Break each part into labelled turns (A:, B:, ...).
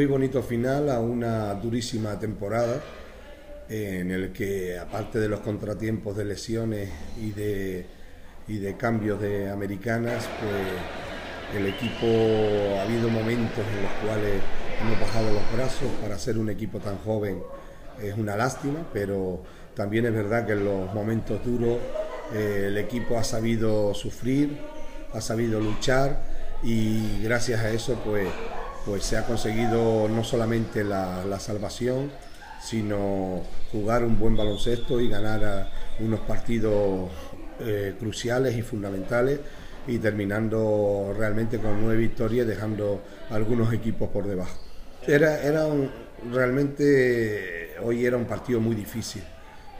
A: muy bonito final a una durísima temporada en el que aparte de los contratiempos de lesiones y de, y de cambios de americanas, pues el equipo ha habido momentos en los cuales hemos bajado los brazos. Para ser un equipo tan joven es una lástima, pero también es verdad que en los momentos duros eh, el equipo ha sabido sufrir, ha sabido luchar y gracias a eso pues, pues se ha conseguido no solamente la, salvación, sino jugar un buen baloncesto y ganar unos partidos eh, cruciales y fundamentales y terminando realmente con nueve victorias dejando algunos equipos por debajo. Era, era realmente hoy era un partido muy difícil,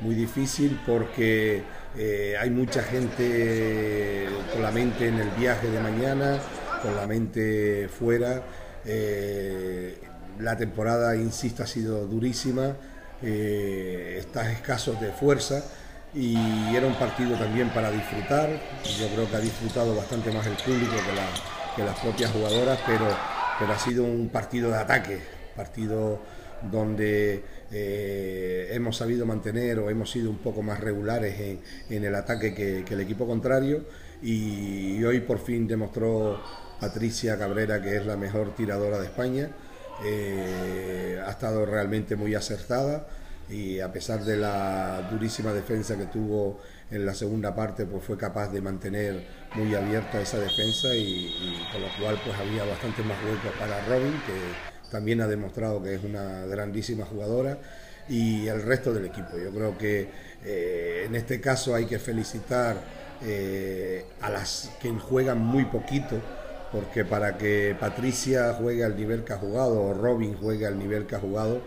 A: muy difícil porque eh, hay mucha gente con la mente en el viaje de mañana, con la mente fuera. Eh, la temporada, insisto, ha sido durísima, eh, estás escasos de fuerza y era un partido también para disfrutar. Yo creo que ha disfrutado bastante más el público que, las propias jugadoras, pero, pero ha sido un partido de ataque, partido donde eh, hemos sabido mantener o hemos sido un poco más regulares en, el ataque que, el equipo contrario y, hoy por fin demostró Patricia Cabrera que es la mejor tiradora de España, eh, ha estado realmente muy acertada y a pesar de la durísima defensa que tuvo en la segunda parte, pues fue capaz de mantener muy abierta esa defensa y, con lo cual pues había bastante más huecos para Robin que también ha demostrado que es una grandísima jugadora y el resto del equipo. Yo creo que eh, en este caso hay que felicitar eh, a las que juegan muy poquito, porque para que Patricia juegue al nivel que ha jugado o Robin juegue al nivel que ha jugado,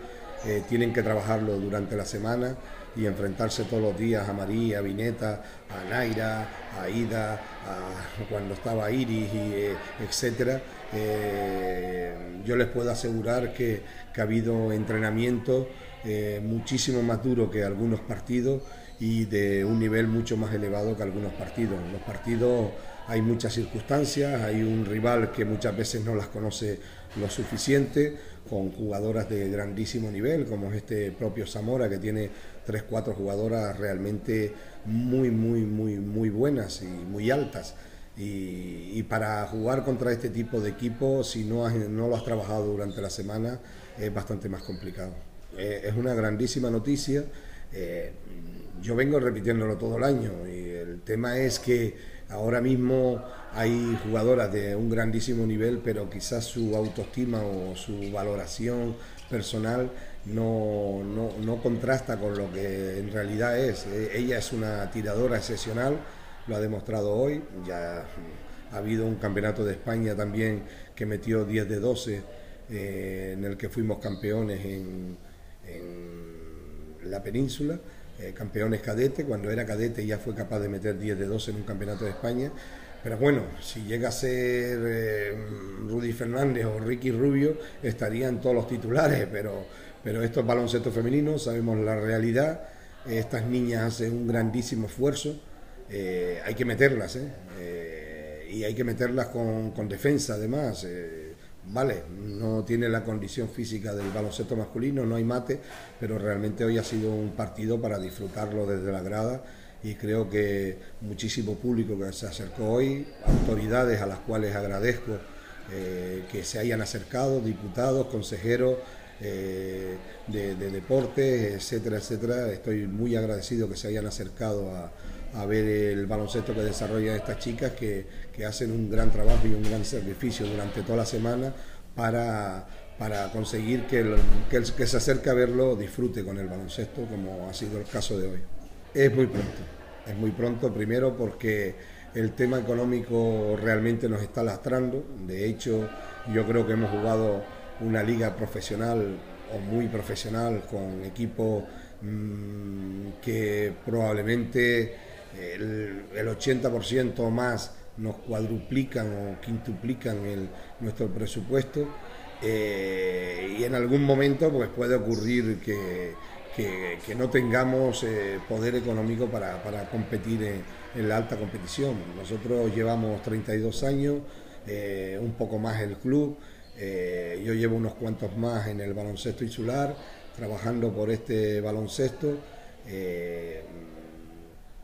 A: eh, tienen que trabajarlo durante la semana y enfrentarse todos los días a María, a Vineta, a Naira, a Ida, a cuando estaba Iris, y, etcétera eh, yo les puedo asegurar que, ha habido entrenamiento eh, muchísimo más duro que algunos partidos y de un nivel mucho más elevado que algunos partidos. Los partidos hay muchas circunstancias, hay un rival que muchas veces no las conoce lo suficiente, con jugadoras de grandísimo nivel, como es este propio Zamora, que tiene tres, cuatro jugadoras realmente muy, muy, muy, muy buenas y muy altas. Y, para jugar contra este tipo de equipo, si no, no lo has trabajado durante la semana, es bastante más complicado. Eh, es una grandísima noticia. Eh, yo vengo repitiéndolo todo el año y el tema es que ahora mismo hay jugadoras de un grandísimo nivel, pero quizás su autoestima o su valoración personal no, no, no contrasta con lo que en realidad es. Eh, ella es una tiradora excepcional lo ha demostrado hoy. Ya ha habido un campeonato de España también que metió 10 de 12, eh, en el que fuimos campeones en, la península. Eh, campeones cadete, cuando era cadete ya fue capaz de meter 10 de 12 en un campeonato de España. Pero bueno, si llega a ser eh, Rudy Fernández o Ricky Rubio, estarían todos los titulares, pero, pero esto es baloncesto femenino, sabemos la realidad. Estas niñas hacen un grandísimo esfuerzo eh, hay que meterlas, ¿eh? y hay que meterlas con defensa además. Eh, vale, no tiene la condición física del baloncesto masculino, no hay mate, pero realmente hoy ha sido un partido para disfrutarlo desde la grada y creo que muchísimo público que se acercó hoy, autoridades a las cuales agradezco que se hayan acercado, diputados, consejeros. de, de deportes, etcétera, etcétera. Estoy muy agradecido que se hayan acercado a, a ver el baloncesto que desarrollan estas chicas que, hacen un gran trabajo y un gran sacrificio durante toda la semana para, para conseguir que el, que que se acerque a verlo disfrute con el baloncesto como ha sido el caso de hoy. Es muy pronto, es muy pronto primero porque el tema económico realmente nos está lastrando, de hecho yo creo que hemos jugado una liga profesional o muy profesional con equipos mm, que probablemente el, 80% más nos cuadruplican o quintuplican nuestro presupuesto eh, y en algún momento pues puede ocurrir que, no tengamos eh, poder económico para, competir en, la alta competición. Nosotros llevamos 32 años, eh, un poco más el club yo llevo unos cuantos más en el baloncesto insular, trabajando por este baloncesto.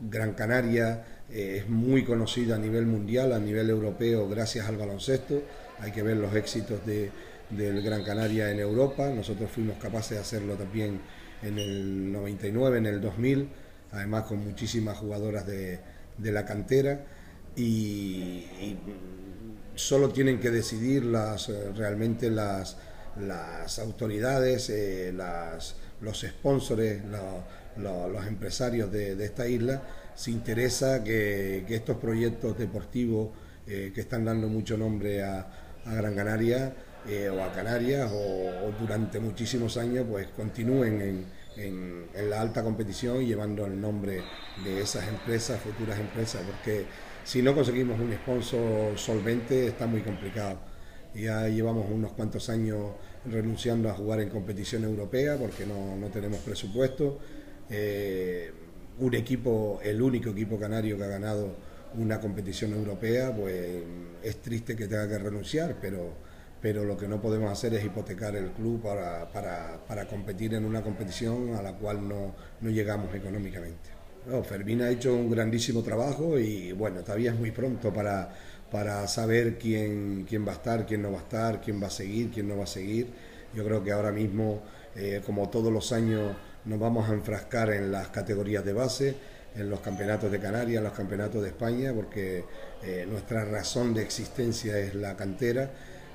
A: Gran Canaria eh, es muy conocida a nivel mundial, a nivel europeo, gracias al baloncesto. Hay que ver los éxitos de, del Gran Canaria en Europa. Nosotros fuimos capaces de hacerlo también en el 99, en el 2000, además con muchísimas jugadoras de, la cantera. Y, solo tienen que decidir las, eh, realmente las, las autoridades, eh, las, los sponsors, los empresarios de, esta isla, si interesa que, estos proyectos deportivos eh, que están dando mucho nombre a, Gran Canaria o a Canarias o, durante muchísimos años pues continúen en, la alta competición llevando el nombre de esas empresas, futuras empresas, porque si no conseguimos un sponsor solvente está muy complicado. Ya llevamos unos cuantos años renunciando a jugar en competición europea porque no, tenemos presupuesto. Eh, un equipo, el único equipo canario que ha ganado una competición europea, pues es triste que tenga que renunciar, pero, pero lo que no podemos hacer es hipotecar el club para, para, competir en una competición a la cual no, no llegamos económicamente. No, Fermín ha hecho un grandísimo trabajo y bueno, todavía es muy pronto para, para saber quién, quién va a estar, quién no va a estar, quién va a seguir, quién no va a seguir. Yo creo que ahora mismo, eh, como todos los años, nos vamos a enfrascar en las categorías de base, en los campeonatos de Canarias, en los campeonatos de España, porque eh, nuestra razón de existencia es la cantera.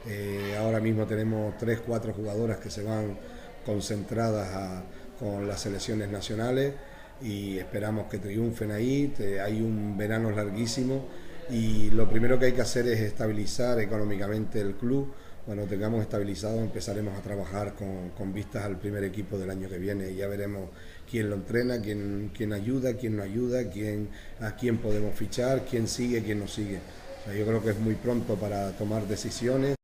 A: Eh, ahora mismo tenemos tres, cuatro jugadoras que se van concentradas con las selecciones nacionales y esperamos que triunfen ahí. Hay un verano larguísimo y lo primero que hay que hacer es estabilizar económicamente el club. Cuando tengamos estabilizado empezaremos a trabajar con, vistas al primer equipo del año que viene ya veremos quién lo entrena, quién, quién ayuda, quién no ayuda, quién, a quién podemos fichar, quién sigue, quién no sigue. yo creo que es muy pronto para tomar decisiones